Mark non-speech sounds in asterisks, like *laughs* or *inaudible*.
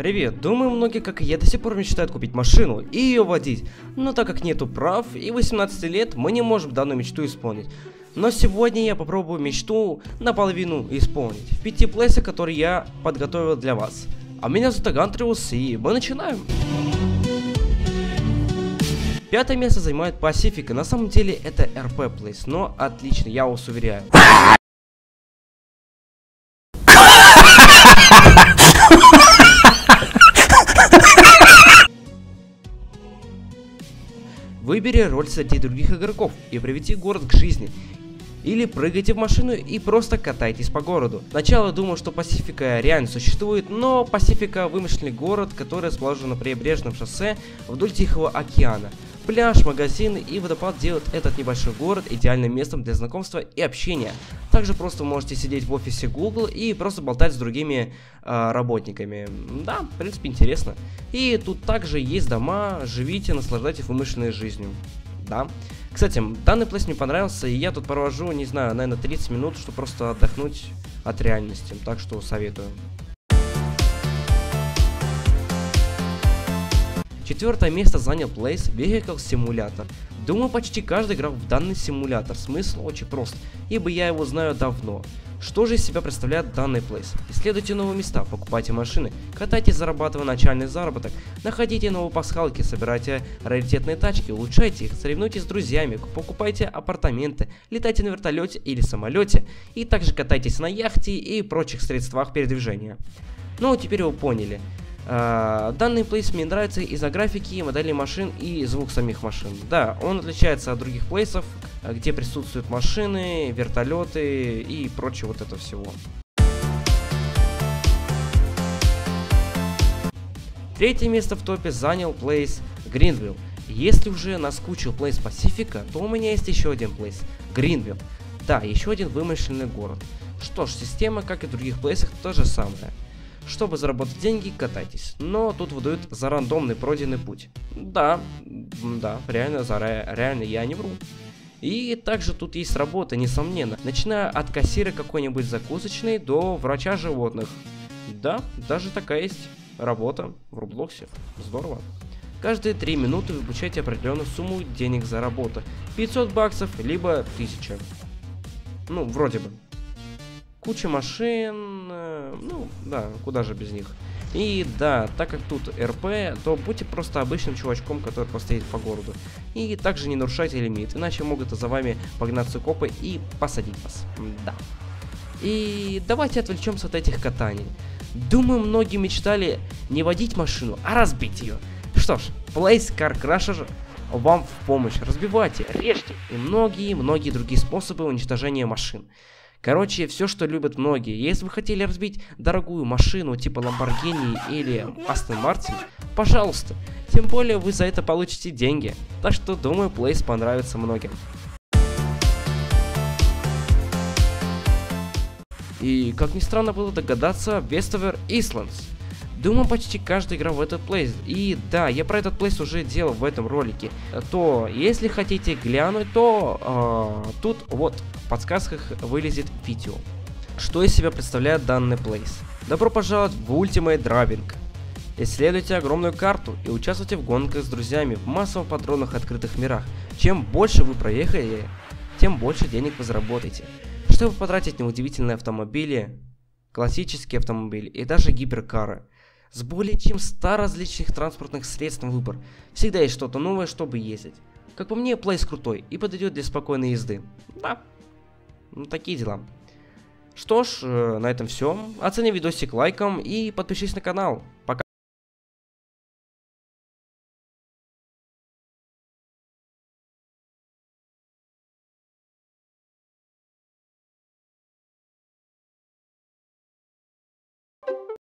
Привет, думаю, многие, как и я, до сих пор мечтают купить машину и ее водить. Но так как нету прав и 18 лет, мы не можем данную мечту исполнить. Но сегодня я попробую мечту наполовину исполнить. В пяти плейсах, которые я подготовил для вас. А меня зовут Агантриус, и мы начинаем. Пятое место занимает Пасифика. На самом деле это РП плейс, но отлично, я вас уверяю. *laughs* Выбери роль среди других игроков и приведи город к жизни. Или прыгайте в машину и просто катайтесь по городу. Сначала думал, что Пасифика реально существует, но Пасифика вымышленный город, который расположен на прибрежном шоссе вдоль Тихого океана. Пляж, магазины и водопад делают этот небольшой город идеальным местом для знакомства и общения. Также просто можете сидеть в офисе Google и просто болтать с другими э, работниками. Да, в принципе интересно. И тут также есть дома, живите, наслаждайтесь вымышленной жизнью. Да. Кстати, данный плейс мне понравился, и я тут провожу, не знаю, наверное, 30 минут, чтобы просто отдохнуть от реальности. Так что советую. Четвертое место занял Place Vehicle Simulator. Думаю, почти каждый играл в данный симулятор. Смысл очень прост, ибо я его знаю давно. Что же из себя представляет данный плейс? Исследуйте новые места, покупайте машины, катайте, зарабатывая начальный заработок, находите новые пасхалки, собирайте раритетные тачки, улучшайте их, соревнуйтесь с друзьями, покупайте апартаменты, летайте на вертолете или самолете, и также катайтесь на яхте и прочих средствах передвижения. Ну, теперь вы поняли. Uh, данный плейс мне нравится из-за графики, модели машин и звук самих машин. Да, он отличается от других плейсов, где присутствуют машины, вертолеты и прочее вот это всего. Третье место в топе занял плейс Гринвилл. Если уже наскучил плейс Пасифика, то у меня есть еще один плейс Гринвилл. Да, еще один вымышленный город. Что ж, система, как и в других плейсах, то же самое. Чтобы заработать деньги, катайтесь. Но тут выдают за рандомный пройденный путь. Да, да, реально, за реально я не вру. И также тут есть работа, несомненно, начиная от кассира какой-нибудь закусочной до врача животных. Да, даже такая есть работа в Рублоксе. Здорово. Каждые 3 минуты вы получаете определенную сумму денег за работу. 500 баксов, либо 1000. Ну, вроде бы. Куча машин, э, ну, да, куда же без них. И да, так как тут РП, то будьте просто обычным чувачком, который просто едет по городу. И также не нарушайте лимит, иначе могут за вами погнаться копы и посадить вас. Да. И давайте отвлечемся от этих катаний. Думаю, многие мечтали не водить машину, а разбить ее. Что ж, Place Car Crusher вам в помощь. Разбивайте, режьте и многие-многие другие способы уничтожения машин. Короче, все, что любят многие. Если вы хотели разбить дорогую машину типа Lamborghini или Aston Martin, пожалуйста. Тем более вы за это получите деньги. Так что думаю, Place понравится многим. И, как ни странно было догадаться, Westover Islands. Думаю, почти каждый играл в этот плейс. И да, я про этот плейс уже делал в этом ролике. То, если хотите глянуть, то э, тут вот в подсказках вылезет видео. Что из себя представляет данный плейс? Добро пожаловать в Ultimate Driving. Исследуйте огромную карту и участвуйте в гонках с друзьями в массово патронных открытых мирах. Чем больше вы проехали, тем больше денег вы заработаете. Чтобы потратить на удивительные автомобили, классические автомобили и даже гиперкары – с более чем 100 различных транспортных средств на выбор. Всегда есть что-то новое, чтобы ездить. Как по мне, плейс крутой и подойдет для спокойной езды. Да, ну такие дела. Что ж, э, на этом все. Оцени видосик лайком и подпишись на канал. Пока.